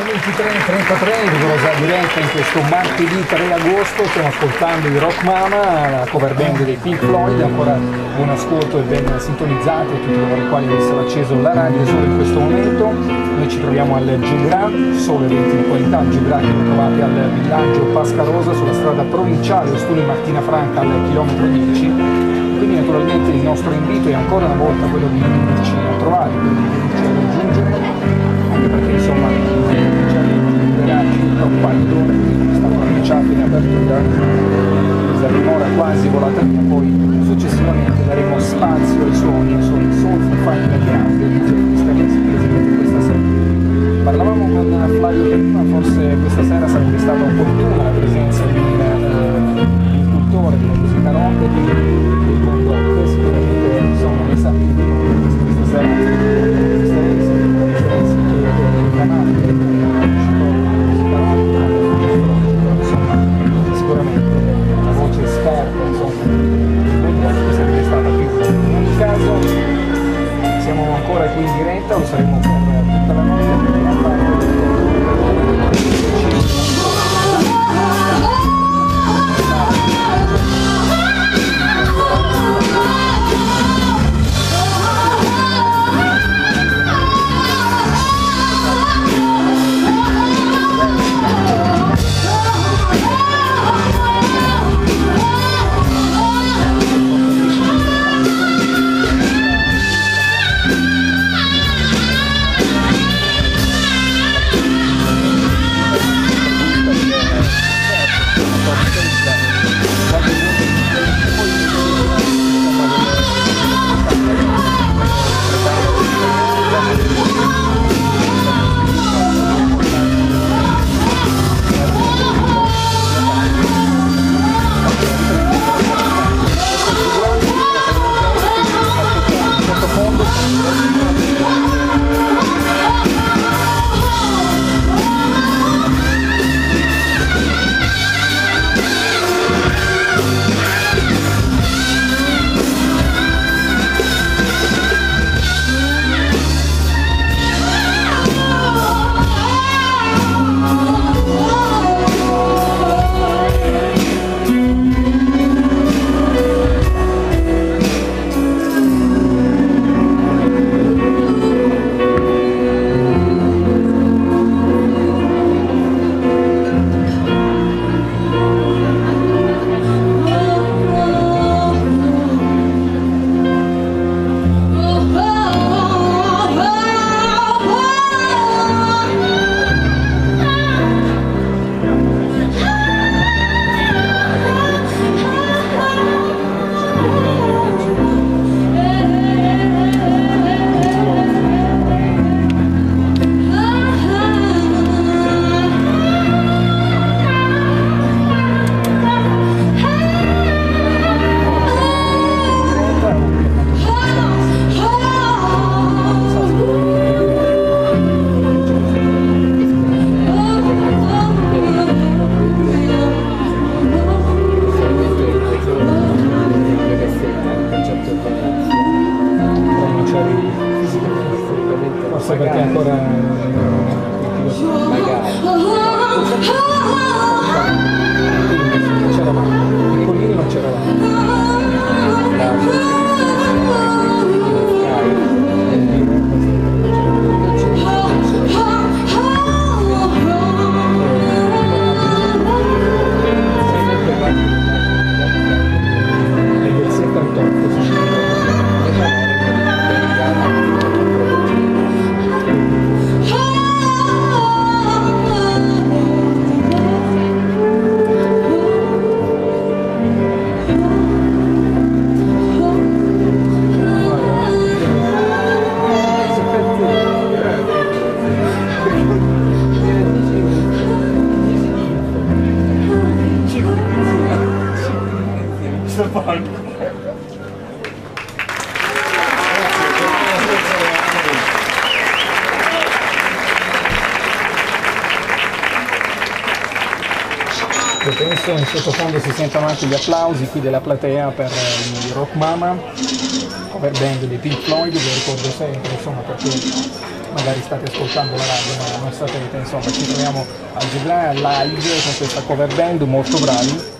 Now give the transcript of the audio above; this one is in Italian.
23.33, rigorosa diretta in questo martedì 3 agosto, stiamo ascoltando i Rock Mama, la cover band dei Pink Floyd, ancora buon ascolto e ben sintonizzati tutti coloro i quali avessero acceso la radio solo in questo momento. Noi ci troviamo al Gigra, solo eventi di qualità, Gigra che lo trovate al villaggio Pascarosa sulla strada provinciale Ostuni Martina Franca al chilometro 10. Quindi naturalmente il nostro invito è ancora una volta quello di venirci a trovare, quello di venirci a raggiungere, Thank you. Perché ancora Io penso in sottofondo si sentono anche gli applausi qui della platea per eh, i Rock Mama, cover band dei Pink Floyd, vi ricordo sempre, insomma, perché magari state ascoltando la radio ma non sapete, insomma ci troviamo a Giuliano live con questa cover band molto bravi